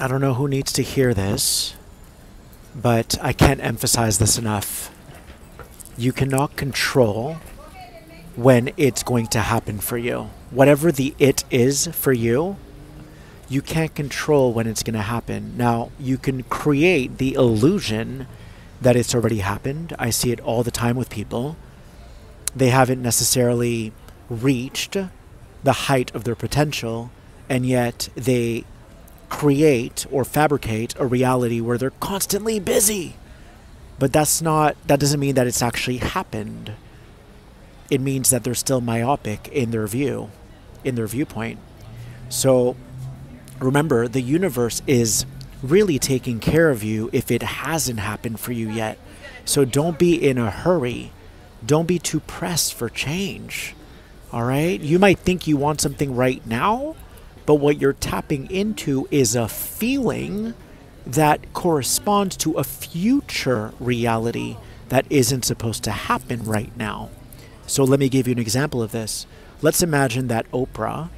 I don't know who needs to hear this, but I can't emphasize this enough. You cannot control when it's going to happen for you. Whatever the it is for you, you can't control when it's going to happen. Now, you can create the illusion that it's already happened. I see it all the time with people. They haven't necessarily reached the height of their potential, and yet they create or fabricate a reality where they're constantly busy. But that's not, that doesn't mean that it's actually happened. It means that they're still myopic in their view, in their viewpoint. So remember, the universe is really taking care of you if it hasn't happened for you yet. So don't be in a hurry. Don't be too pressed for change. All right? You might think you want something right now, but what you're tapping into is a feeling that corresponds to a future reality that isn't supposed to happen right now. So let me give you an example of this. Let's imagine that Oprah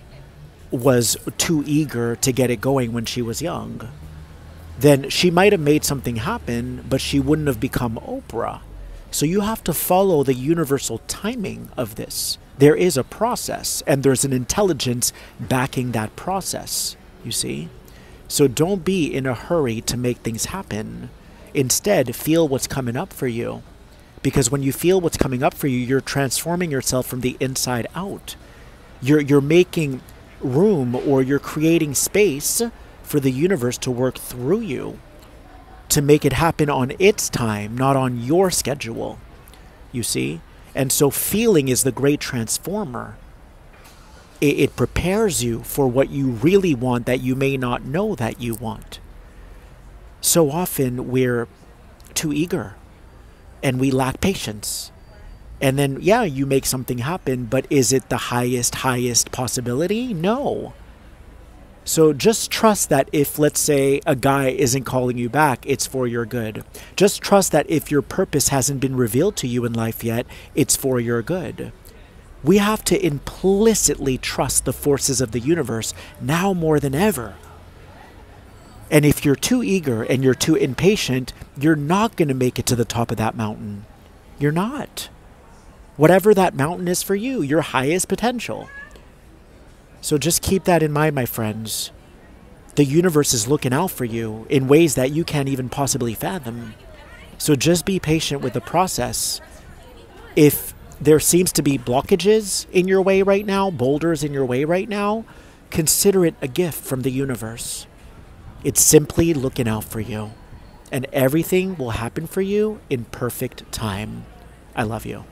was too eager to get it going when she was young. Then she might have made something happen, but she wouldn't have become Oprah. So you have to follow the universal timing of this. There is a process, and there's an intelligence backing that process, you see? So don't be in a hurry to make things happen. Instead, feel what's coming up for you. Because when you feel what's coming up for you, you're transforming yourself from the inside out. You're, you're making room or you're creating space for the universe to work through you to make it happen on its time, not on your schedule. You see? And so, feeling is the great transformer. It, it, prepares you for what you really want that you may not know that you want. So often, we're too eager and we lack patience. And then, yeah, you make something happen, but is it the highest, highest possibility? No. So just trust that if, let's say, a guy isn't calling you back, it's for your good. Just trust that if your purpose hasn't been revealed to you in life yet, it's for your good. We have to implicitly trust the forces of the universe now more than ever. And if you're too eager and you're too impatient, you're not going to make it to the top of that mountain. You're not. Whatever that mountain is for you, your highest potential. So just keep that in mind, my friends. The universe is looking out for you in ways that you can't even possibly fathom. So just be patient with the process. If there seems to be blockages in your way right now, boulders in your way right now, consider it a gift from the universe. It's simply looking out for you. And everything will happen for you in perfect time. I love you.